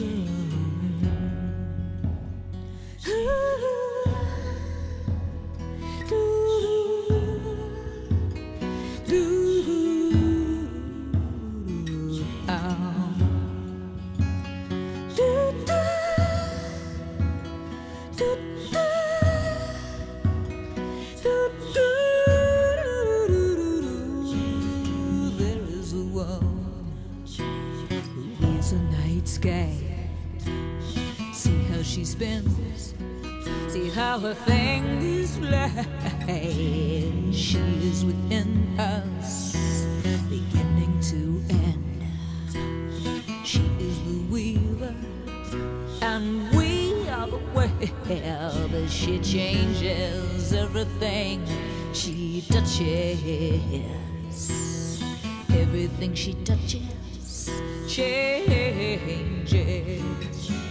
嗯 See how she spins, see how her fingers fly. She is within us, beginning to end. She is the weaver, and we are the. But she changes everything she touches. Everything she touches changes. She